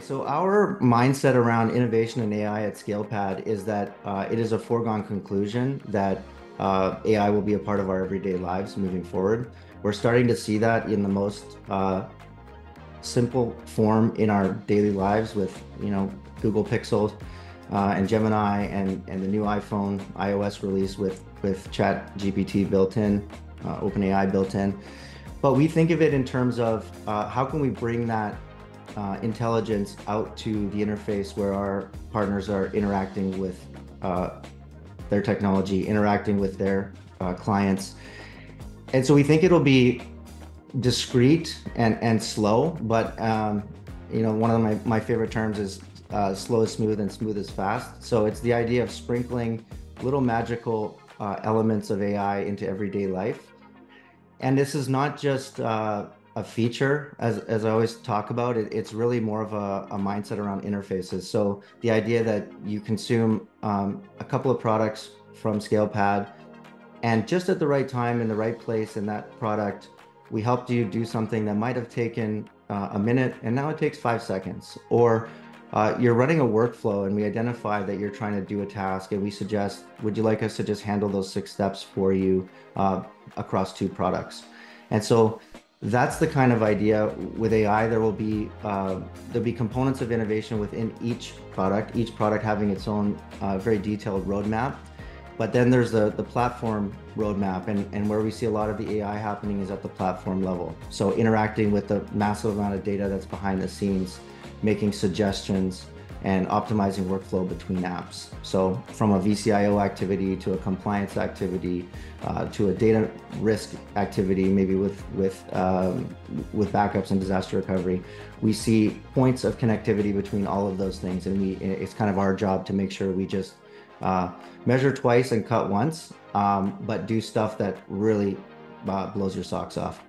So our mindset around innovation and AI at ScalePad is that uh, it is a foregone conclusion that uh, AI will be a part of our everyday lives moving forward. We're starting to see that in the most uh, simple form in our daily lives with, you know, Google Pixel uh, and Gemini and, and the new iPhone iOS release with, with Chat GPT built in, uh, OpenAI built in. But we think of it in terms of uh, how can we bring that uh, intelligence out to the interface where our partners are interacting with uh, their technology, interacting with their uh, clients. And so we think it'll be discreet and, and slow, but um, you know, one of my, my favorite terms is uh, slow is smooth and smooth is fast. So it's the idea of sprinkling little magical uh, elements of AI into everyday life. And this is not just uh, a feature, as, as I always talk about, it, it's really more of a, a, mindset around interfaces. So the idea that you consume um, a couple of products from ScalePad and just at the right time in the right place in that product, we helped you do something that might have taken uh, a minute and now it takes five seconds. Or uh, you're running a workflow and we identify that you're trying to do a task and we suggest, would you like us to just handle those six steps for you uh, across two products? And so that's the kind of idea with AI. There will be uh, there'll be components of innovation within each product, each product having its own uh, very detailed roadmap. But then there's the, the platform roadmap, and, and where we see a lot of the AI happening is at the platform level. So interacting with the massive amount of data that's behind the scenes, making suggestions, and optimizing workflow between apps. So from a VCIO activity to a compliance activity uh, to a data risk activity, maybe with with um, with backups and disaster recovery, we see points of connectivity between all of those things, and we it's kind of our job to make sure we just uh, measure twice and cut once, um, but do stuff that really uh, blows your socks off.